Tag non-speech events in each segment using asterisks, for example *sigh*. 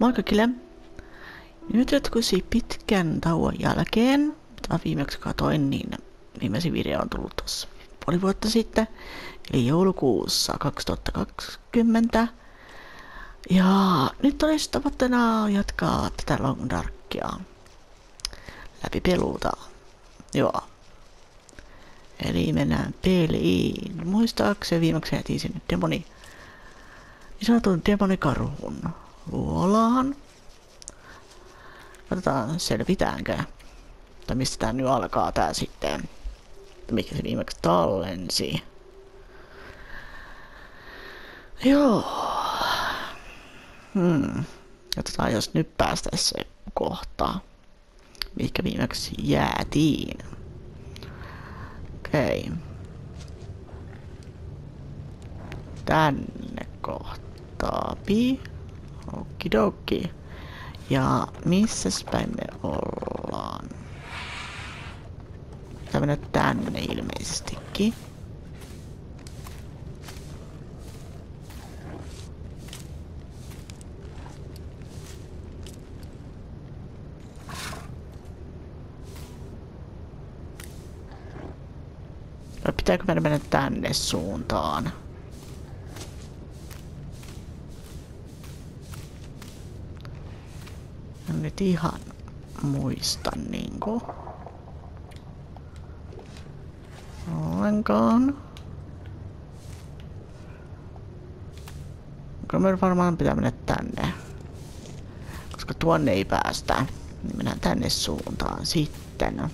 Moi kaikille! Nyt jatkuisi pitkän tauon jälkeen, mitä viimeksi katoin, niin viimeisin video on tullut tuossa puoli vuotta sitten, eli joulukuussa 2020. Ja nyt olisi tavoitteena jatkaa tätä Long Darkia läpi peluuta. Joo. Eli mennään peliin. Muistaakseni viimeksi jätin sinne demoni, niin sanotun demonikarhun luolaan. Katsotaan selvitäänkö. Tai mistä tää nyt alkaa tää sitten. Mikä se viimeksi tallensi. Joo. Hmm. Katsotaan jos nyt päästäis se kohta. Mihinkä viimeksi jäätiin. Okei. Okay. Tänne kohtaapi. Okidoki. Ja missäs päin me ollaan? Pitää mennä tänne ilmeisestikin. Pitääkö meidän mennä tänne suuntaan? Ihan muista niinku. Ollenkaan. Kyllä meidän varmaan pitää mennä tänne. Koska tuonne ei päästä. Niin mennään tänne suuntaan sitten.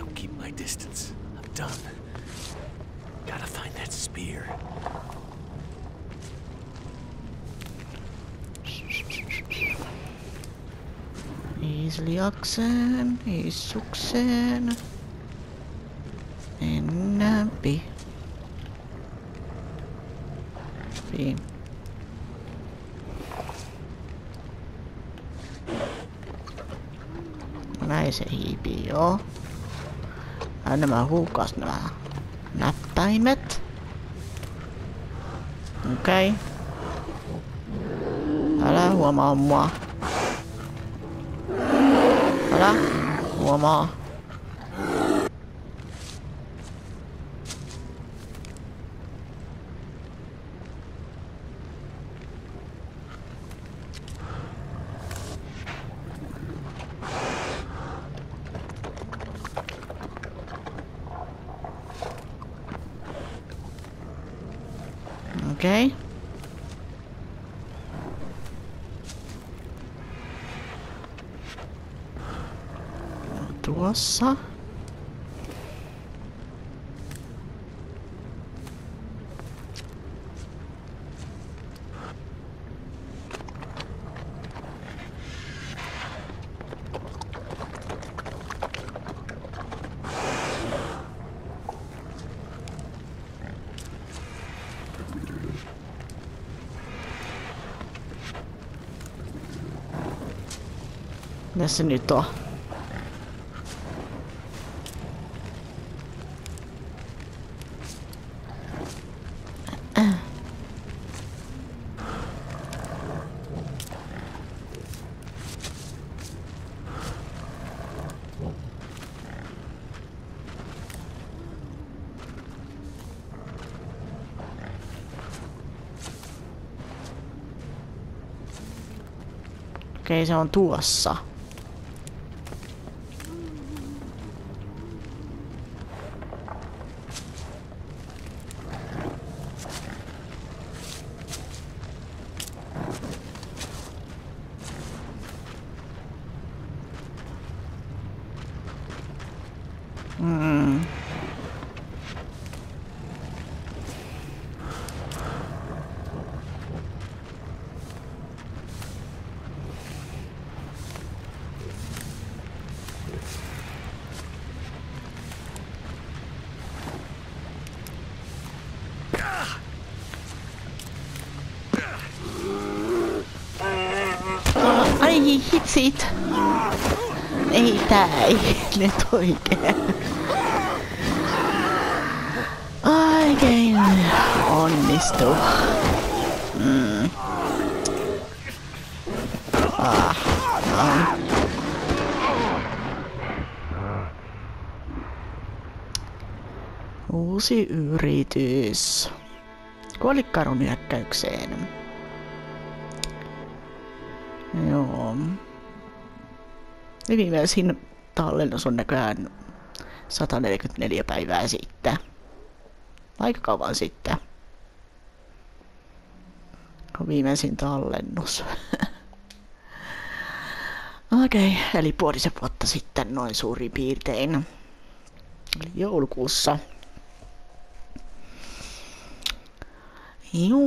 don't keep my distance, I'm done. Gotta find that spear. He's Lioxen, he's Suxen, and Nabi. Beam. Nice, he be. Ja nämä huukas nämä näppäimet. Okei. Okay. Älä huomaa mua. Älä huomaa. Okei. Okay. Tuossa. Mitäs se nyt on? Okei, se on tuossa. Hitsit! Ei tää ei nyt oikein. Oikein onnistu. Mm. Ah, no. Uusi yritys. Kuolikarun hyökkäykseen. Joo. Ja viimeisin tallennus on näköjään 144 päivää sitten. Aika kauan sitten. On viimeisin tallennus. *laughs* Okei, okay, eli puolisen vuotta sitten noin suurin piirtein. Eli joulukuussa. Joo.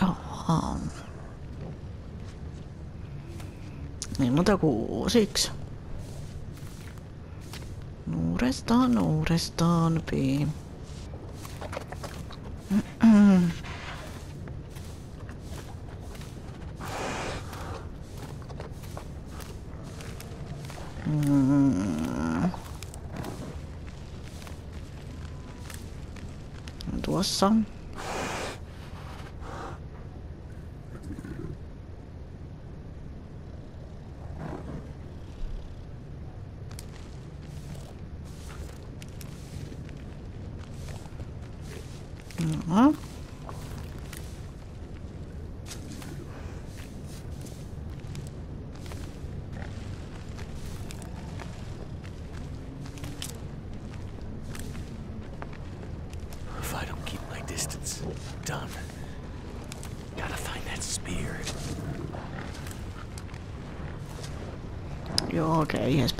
Joo. Niin muuta kuin uusiksi. Uudestaan, uudestaan, pi. Mm-mm. Mm. Tuossa.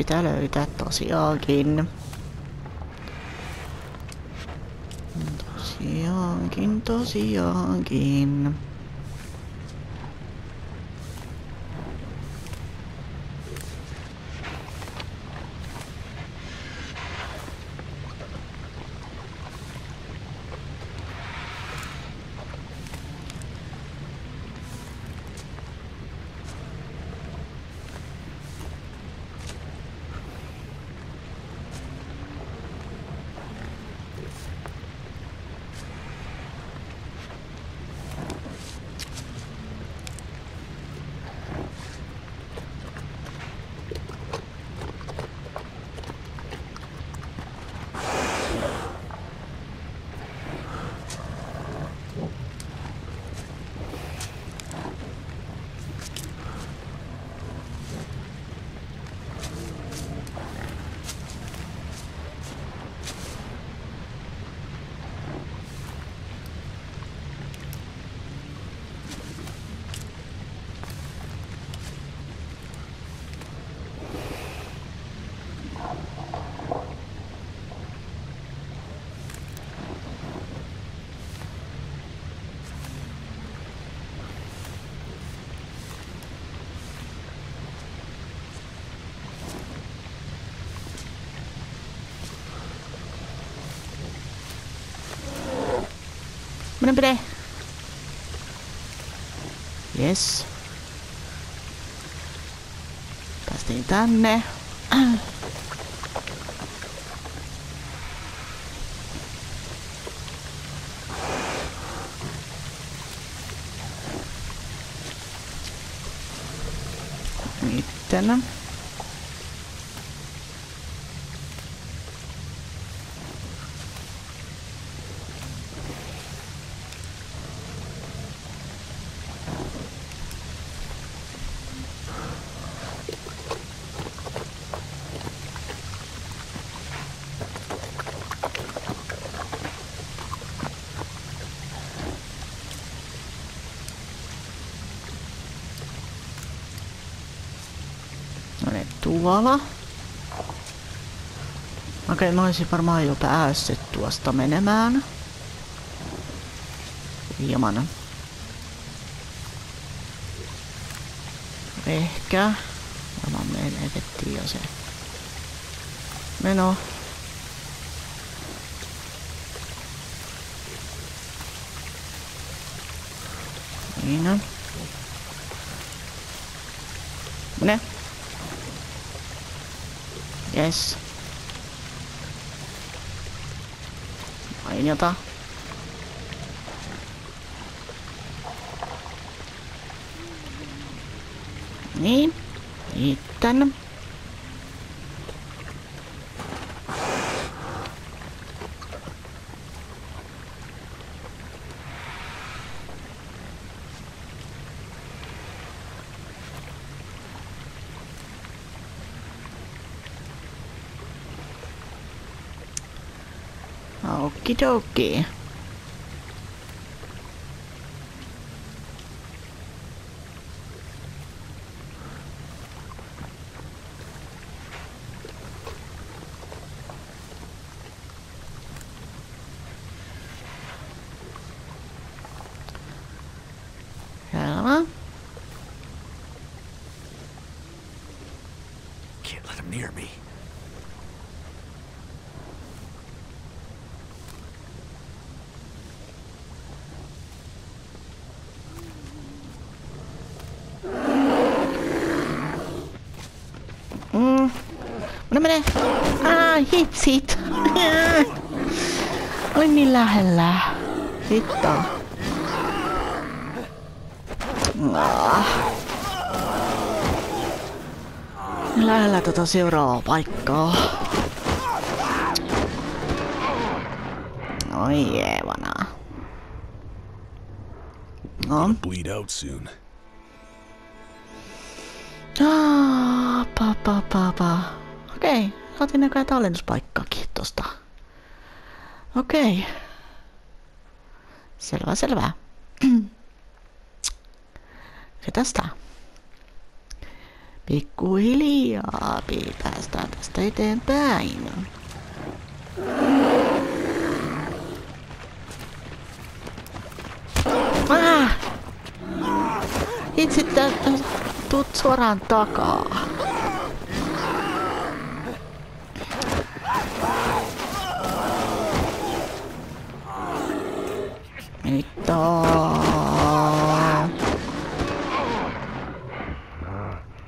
Pitää löytää tosiaankin. Tosiaankin, tosiaankin. Mene pide. Yes. Päästiin tänne. Tuolla. Okei, mä olisin varmaan jo päässyt tuosta menemään. Hieman. Ehkä. Varmaan menetettiin jo se meno. Niin. Mene. Yes. Mainiota. Niin. Sitten. Okidoki. Selvä. Can't let him near me. Mm. Mene, mene. Ai, hitsit. Olin niin lähellä. Hitto. Ah. Niin Lähellä tota seuraavaa paikkaa. Oi jeevana. No. Bleed out soon. Ah, pa, pa, pa, pa. Okei, saatiin näköjään tallennuspaikkaakin tosta. Okei. Selvä, selvä. *clears throat* Se tästä. Pikkuhiljaa päästään tästä eteenpäin. Ah! Itse tuut suoraan takaa. Hitto.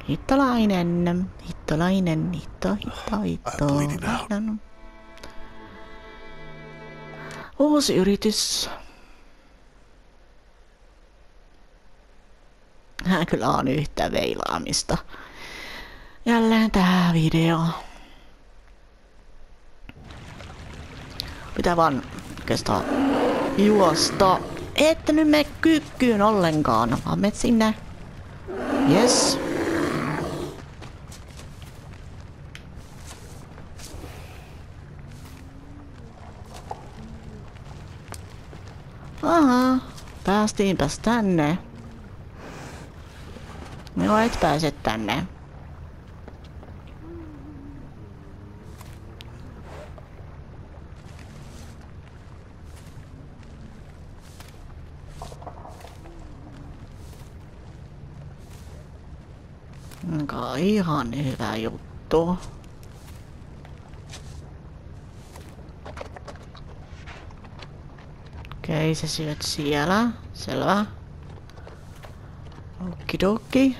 Hittolainen, hittolainen, hitto, hitto, hitto. Lähdän. Uusi yritys. Hän kyllä on yhtä veilaamista. Jälleen tää video. Pitää vaan oikeastaan juosta. Ette nyt mene kyykkyyn ollenkaan, vaan met sinne. Yes. Aha, päästiinpäs tänne. No et pääse tänne. Kai ihan hyvä juttu. Okei, sä syöt siellä. Selvä. Okidoki.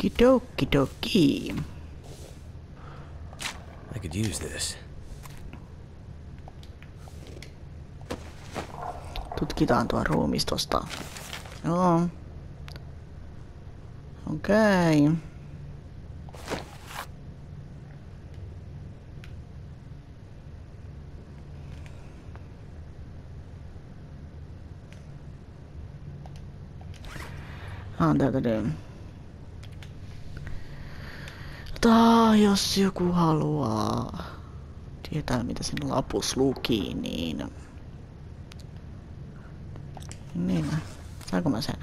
Okidokidoki. I could use this. Tutkitaan tuo ruumis tosta. Joo. Okei. Okay. Ah, täältä lyö. Tai jos joku haluaa tietää mitä siinä lapus luki, niin... Niin, saanko mä sen?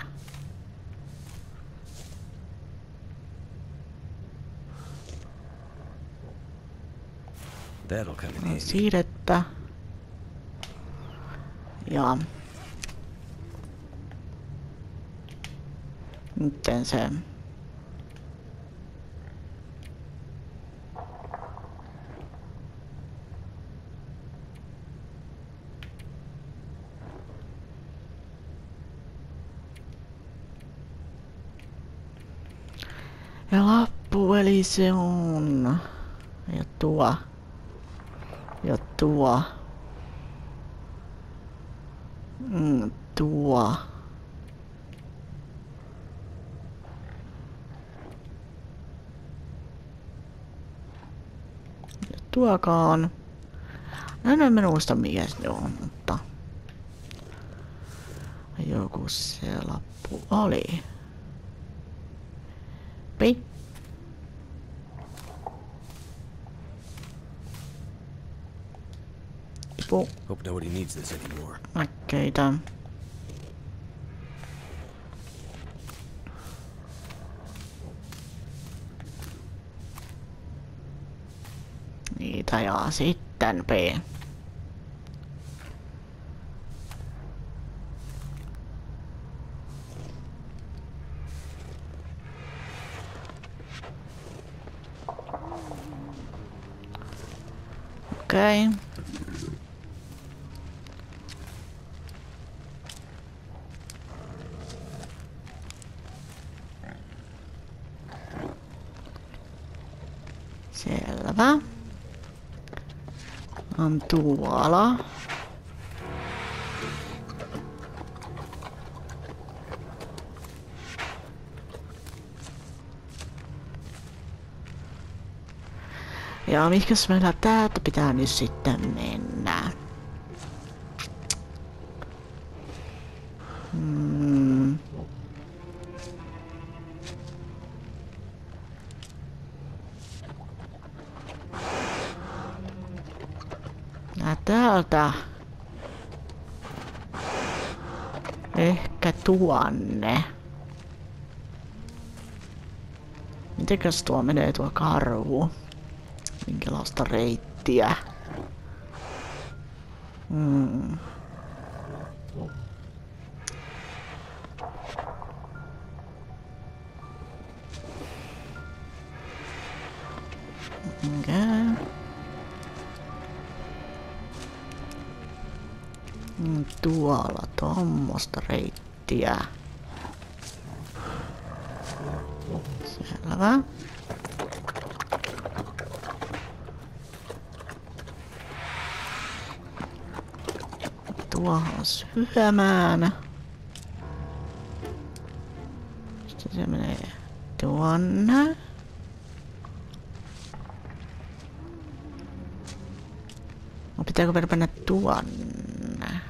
That'll come in handy. Siirrettä. Ja... Nytten se... Ja lappu, eli se on... Ja tuo. Ja tuo. Mm, tuo. Ja tuokaan. En mä muista mikä se on, mutta... Joku se lappu oli. Nobody needs this anymore. Näkkeitä. Niitä ja sitten B. Okei. Okay. Selvä. On tuolla. Ja mihinkäs meillä täältä pitää nyt sitten mennä? Mm. Täältä. Ehkä tuonne. Mitenkäs tuo menee tuo karvu? Minkälaista reittiä? Hmm. Selvä. Tuohon syömään. Sitten se menee tuonne. No pitääkö meidän mennä tuonne?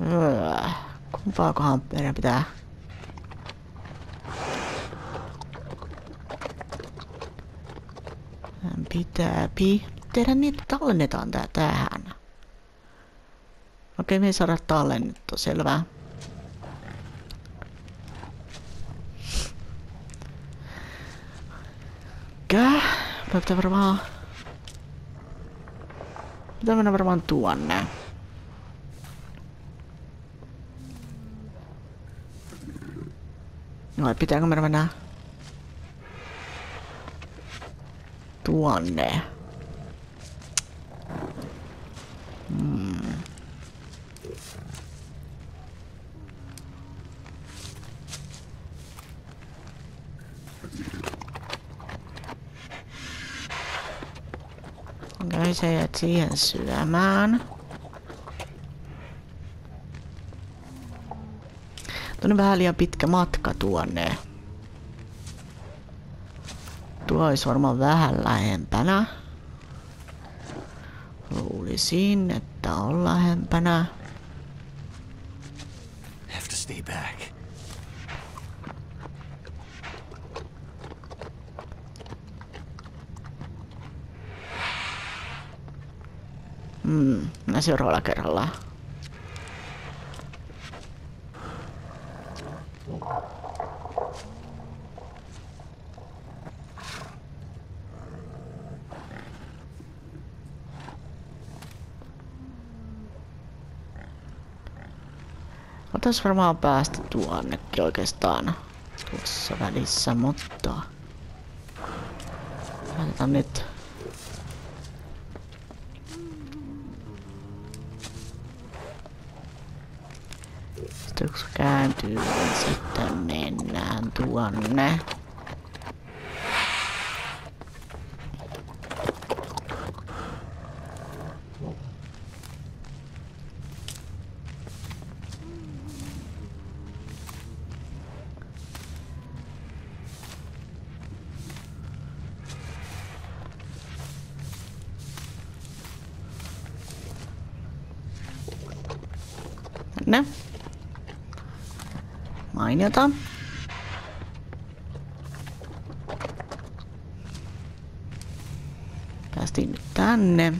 Öö, kumpaakohan meidän pitää? Meidän pitää pi tehdä niitä tallennetaan tää tähän. Okei, me ei saada tallennettua, selvä. Käh? Me pitää varmaan... Pitää mennä varmaan tuonne. No, pitääkö mennä... Tuonne. Hmm. Okei, sä jäät siihen syömään. Tuonne vähän liian pitkä matka tuonne. Tuo olisi varmaan vähän lähempänä. Luulisin, että on lähempänä. Have to stay back. Mm, seuraavalla kerralla. Oltais varmaan päästä tuonnekin oikeastaan tuossa välissä, mutta... Laitetaan nyt Sitten kun se kääntyy, niin sitten mennään tuonne. Mainiota. Päästiin nyt tänne.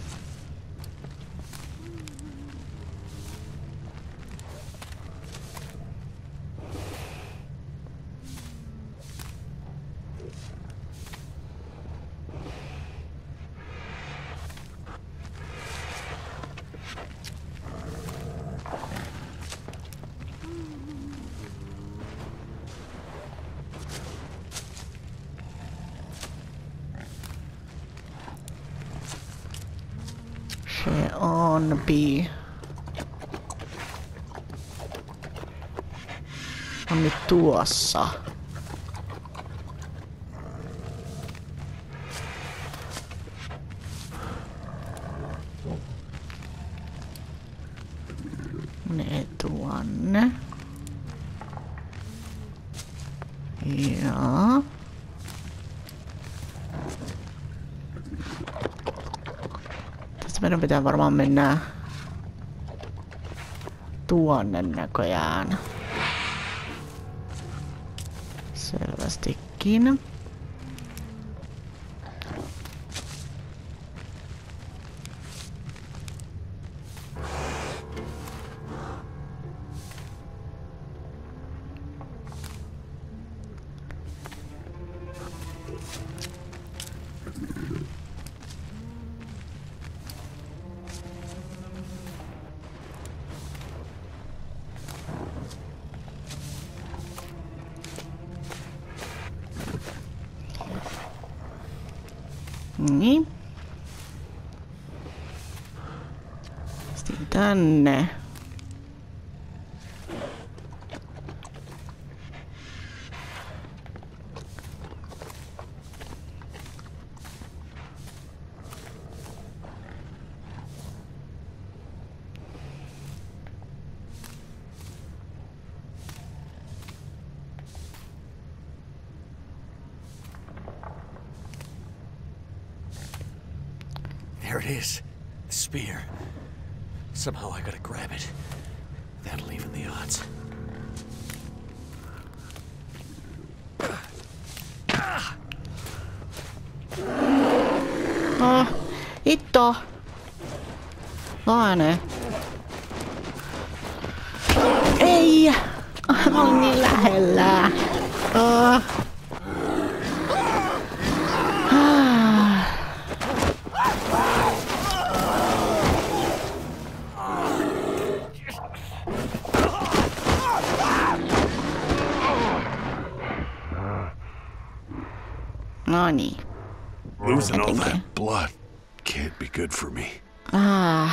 On bi. On nyt tuossa. Ne tuonne. Joo. Tästä meidän pitää varmaan mennä tuonne näköjään. Selvästikin. There it is. The spear. Somehow I gotta grab it. That'll even the odds. Ah, hitto. Laane. Ei! Niin. Losing all you. that blood can't be good for me. Ah.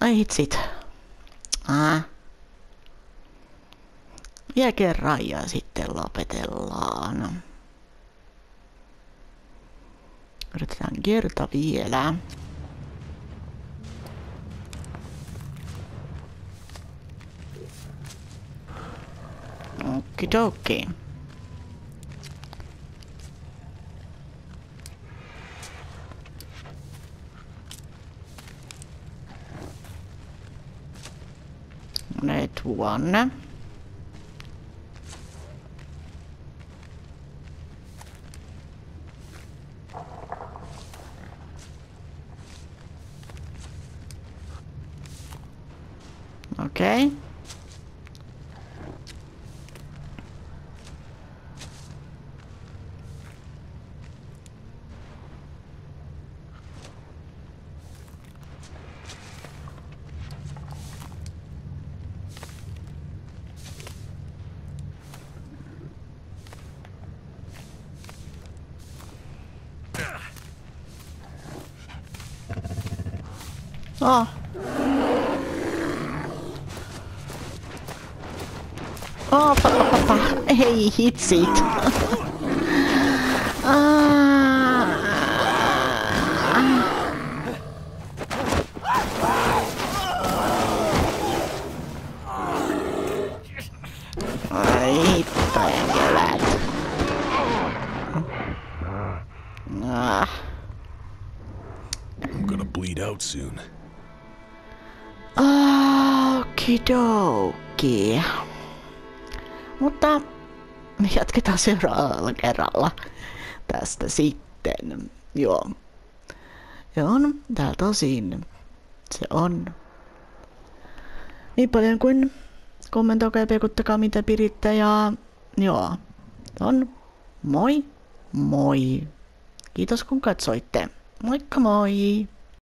Ai hitsit. Ah. Vielä kerran ja sitten lopetellaan. Yritetään kerta vielä. Okidoki. Ne tuonne. Okei. Okay. Oh. Oh, pa, pa, pa. Ei Okidoki. Mutta me jatketaan seuraavalla kerralla tästä sitten. Joo. Joo, tää tosin se on niin paljon kuin kommentoikaa ja pekuttakaa mitä pidätte ja joo, on moi moi. Kiitos kun katsoitte. Moikka moi!